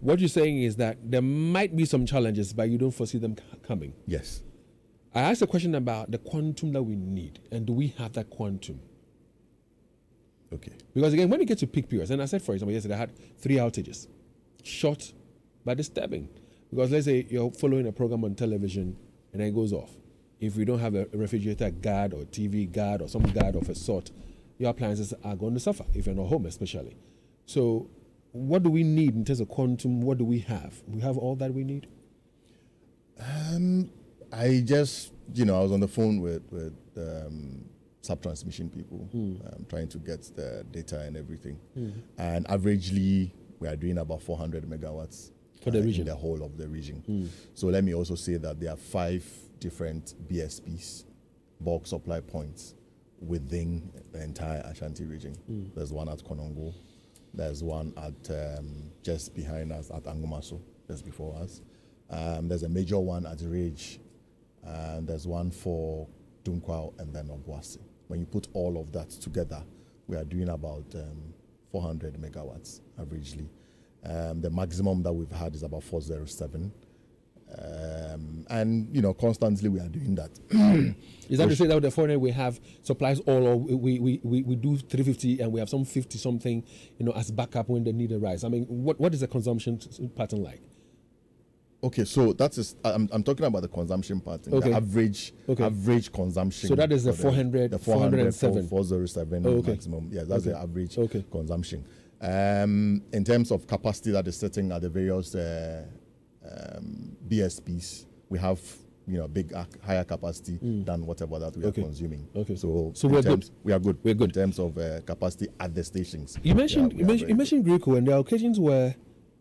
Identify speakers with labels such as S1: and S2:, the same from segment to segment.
S1: what you're saying is that there might be some challenges, but you don't foresee them c- coming.
S2: Yes.
S1: I asked a question about the quantum that we need, and do we have that quantum?
S2: Okay.
S1: Because again, when you get to peak periods, and I said, for example, yesterday I had three outages, short but disturbing. Because let's say you're following a program on television and it goes off. If you don't have a refrigerator guard or TV guard or some guard of a sort, your appliances are going to suffer if you're not home, especially. So, what do we need in terms of quantum? What do we have? We have all that we need.
S2: Um, I just, you know, I was on the phone with with um, sub transmission people, um, trying to get the data and everything. And averagely, we are doing about 400 megawatts
S1: For the
S2: uh,
S1: region.
S2: in the whole of the region. So let me also say that there are five different BSPs, bulk supply points, within the entire Ashanti region. There's one at Konongo. There's one at um, just behind us at Anwomaso, just before us. Um, there's a major one at Ridge, and there's one for Dunkwao and then Obuasi. When you put all of that together, we are doing about um, 400 megawatts averagely. Um, the maximum that we've had is about 407. Um, and you know, constantly we are doing that.
S1: Is that to say that the foreign we have supplies all, or we, we, we, we do 350 and we have some 50 something, you know, as backup when the need arise? I mean, what, what is the consumption pattern like?
S2: Okay, so that is I'm, I'm talking about the consumption pattern,
S1: Okay.
S2: the average
S1: Okay.
S2: average consumption.
S1: So that is the 400
S2: the 400
S1: 407.
S2: 407
S1: Oh, okay.
S2: maximum. Yeah, that's the average
S1: Okay.
S2: consumption. Um, in terms of capacity that is sitting at the various uh, um, BSPs, we have you know big higher capacity than whatever that we
S1: Mm. Okay.
S2: are consuming.
S1: Okay.
S2: So
S1: So we're good.
S2: We are good.
S1: We're good.
S2: in terms of uh, capacity at the stations.
S1: You mentioned
S2: Yeah,
S1: you, mentioned, you mentioned Gridco, and there are occasions where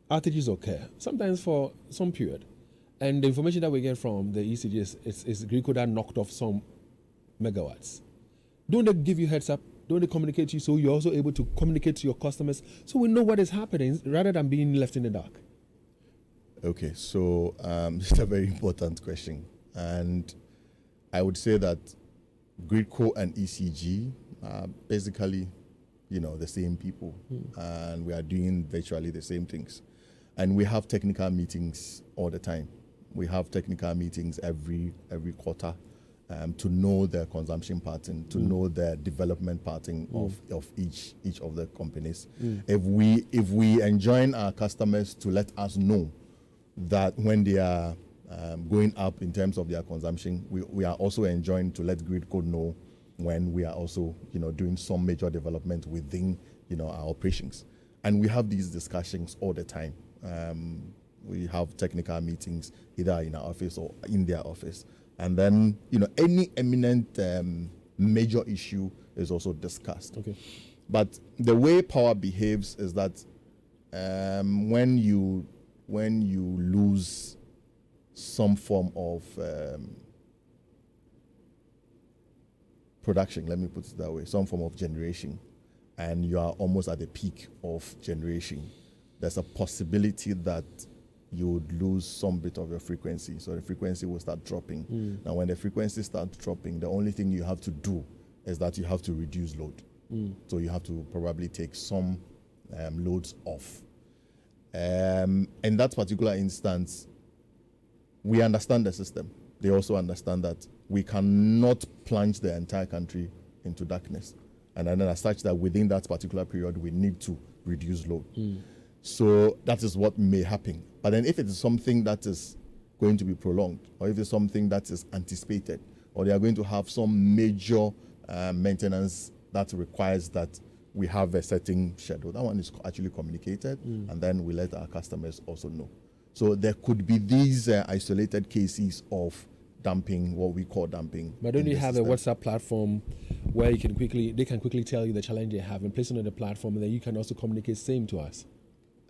S1: outages occur, sometimes for some period. And the information that we get from the ECG is, is, is Gridco that knocked off some megawatts. Don't they give you heads up? Don't they communicate to you so you're also able to communicate to your customers so we know what is happening rather than being left in the dark?
S2: Okay, so um, this is a very important question, and I would say that Gridco and ECG are basically, you know, the same people, and we are doing virtually the same things, and we have technical meetings all the time. We have technical meetings every every quarter. Um, to know the consumption pattern, to know the development pattern of, of each each of the companies. If we if we enjoin our customers to let us know that when they are um, going up in terms of their consumption, we, we are also enjoined to let Gridco know when we are also you know doing some major development within you know our operations, and we have these discussions all the time. Um, we have technical meetings either in our office or in their office, and then you know any eminent um, major issue is also discussed.
S1: Okay.
S2: But the way power behaves is that um, when you when you lose some form of um, production, let me put it that way, some form of generation, and you are almost at the peak of generation, there's a possibility that you would lose some bit of your frequency. So the frequency will start dropping. Now, when the frequency starts dropping, the only thing you have to do is that you have to reduce load. So you have to probably take some um, loads off. Um, in that particular instance, we understand the system. They also understand that we cannot plunge the entire country into darkness. And then, as such, that within that particular period, we need to reduce load. So that is what may happen. But then, if it is something that is going to be prolonged, or if it's something that is anticipated, or they are going to have some major uh, maintenance that requires that we have a certain schedule, that one is actually communicated, and then we let our customers also know. So there could be these uh, isolated cases of dumping, what we call dumping.
S1: But don't you have a. WhatsApp platform where you can quickly they can quickly tell you the challenge they have and place it on the platform and then you can also communicate same to us.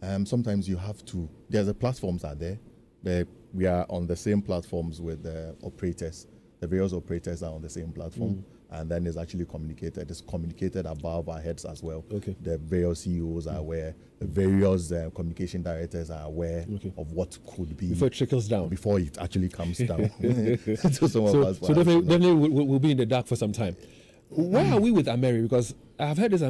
S2: um, sometimes you have to. There's the platforms are there. The, we are on the same platforms with the operators. The various operators are on the same platform,
S1: Mm.
S2: And then it's actually communicated. It's communicated above our heads as well.
S1: Okay.
S2: The various CEOs are aware. The various uh, communication directors are aware
S1: Okay.
S2: of what could be
S1: Before it trickles down.
S2: before it actually comes down to some of
S1: So,
S2: us.
S1: so definitely, definitely we'll, we'll be in the dark for some time. Where are we with Ameri? Because I've heard this